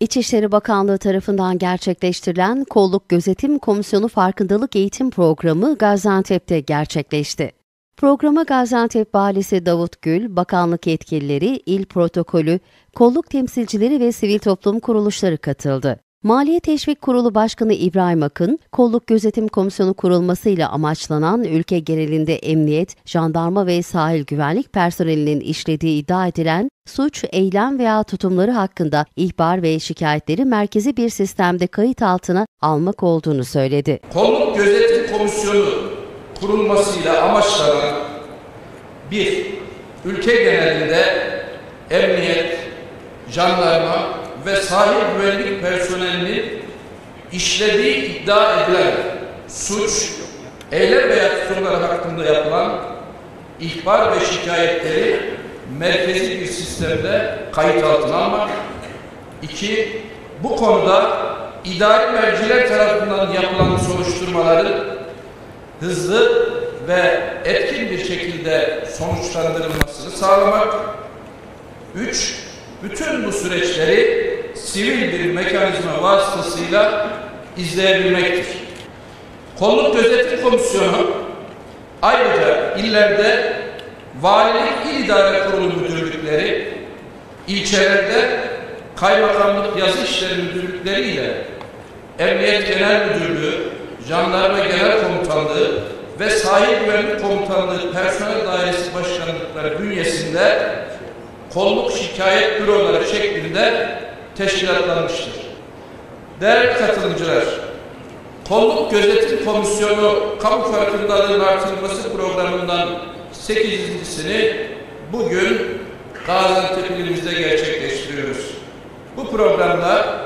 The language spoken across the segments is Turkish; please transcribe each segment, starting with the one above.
İçişleri Bakanlığı tarafından gerçekleştirilen Kolluk Gözetim Komisyonu Farkındalık Eğitim Programı Gaziantep'te gerçekleşti. Programa Gaziantep Valisi Davut Gül, bakanlık yetkilileri, il protokolü, kolluk temsilcileri ve sivil toplum kuruluşları katıldı. Maliye Teşvik Kurulu Başkanı İbrahim Akın, Kolluk Gözetim Komisyonu kurulmasıyla amaçlanan ülke genelinde emniyet, jandarma ve sahil güvenlik personelinin işlediği iddia edilen suç, eylem veya tutumları hakkında ihbar ve şikayetleri merkezi bir sistemde kayıt altına almak olduğunu söyledi. Kolluk Gözetim Komisyonu kurulmasıyla amaçlanan bir ülke genelinde emniyet, jandarma ve sahil güvenlik personelinin işlediği iddia edilen suç, eylem veya tutumları hakkında yapılan ihbar ve şikayetleri merkezi bir sistemde kayıt altına almak. İki, bu konuda idari merciler tarafından yapılan soruşturmaların hızlı ve etkin bir şekilde sonuçlandırılmasını sağlamak. Üç, bütün bu süreçleri sivil bir mekanizma vasıtasıyla izleyebilmektir. Kolluk Gözetim Komisyonu ayrıca illerde valilik il idare kurulu müdürlükleri, ilçelerde kaymakamlık yazı işleri müdürlükleri ile Emniyet Genel Müdürlüğü, Jandarma Genel Komutanlığı ve Sahil Güvenlik Komutanlığı Personel Dairesi Başkanlıkları bünyesinde kolluk şikayet büroları şeklinde teşkilatlanmıştır. Değerli katılımcılar, Kolluk Gözetim Komisyonu Kamu Farkındalığının Artırılması Programı'ndan 8.sini bugün Gaziantep ilimizde gerçekleştiriyoruz. Bu programda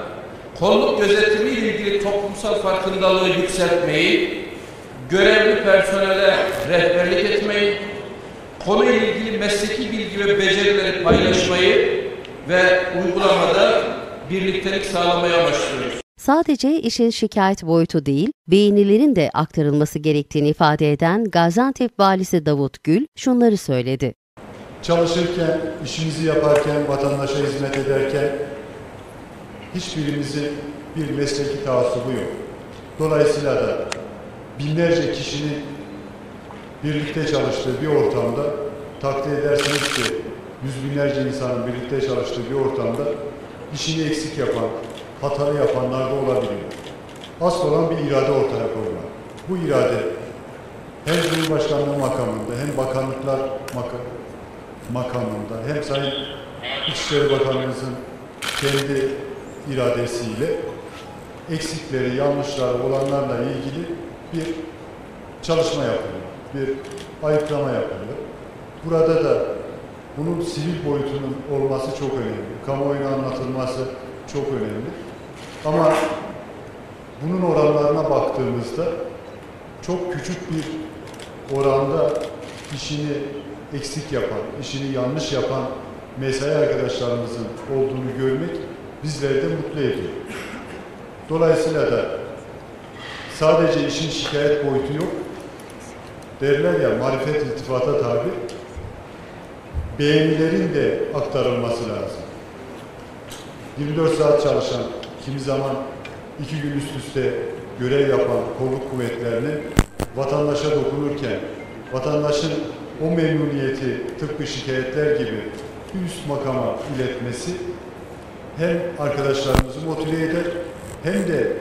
kolluk gözetimi ile ilgili toplumsal farkındalığı yükseltmeyi, görevli personele rehberlik etmeyi, konuyla ilgili mesleki bilgi ve becerileri paylaşmayı ve uygulamada birliktelik sağlamayı amaçlıyoruz. Sadece işin şikayet boyutu değil, beğenilerin de aktarılması gerektiğini ifade eden Gaziantep Valisi Davut Gül şunları söyledi. Çalışırken, işimizi yaparken, vatandaşa hizmet ederken hiçbirimizin bir mesleki taassubu yok. Dolayısıyla da binlerce kişinin birlikte çalıştığı bir ortamda takdir edersiniz ki yüz binlerce insanın birlikte çalıştığı bir ortamda işini eksik yapan, hatalı yapanlar da olabiliyor. Asıl olan bir irade ortaya koymak. Bu irade hem Cumhurbaşkanlığı makamında hem bakanlıklar maka makamında hem Sayın İçişleri Bakanımızın kendi iradesiyle eksikleri, yanlışları olanlarla ilgili bir çalışma yapılıyor. Bir ayıklama yapılıyor. Burada da bunun sivil boyutunun olması çok önemli. Kamuoyuna anlatılması çok önemli. Ama bunun oranlarına baktığımızda çok küçük bir oranda işini eksik yapan, işini yanlış yapan mesai arkadaşlarımızın olduğunu görmek bizleri de mutlu ediyor. Dolayısıyla da sadece işin şikayet boyutu yok. Derler ya marifet iltifata tabi beğenilerin de aktarılması lazım. 24 saat çalışan, kimi zaman iki gün üst üste görev yapan kolluk kuvvetlerinin vatandaşa dokunurken, vatandaşın o memnuniyeti tıpkı şikayetler gibi üst makama iletmesi hem arkadaşlarımızı motive eder hem de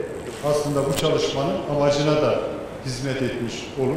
aslında bu çalışmanın amacına da hizmet etmiş olur.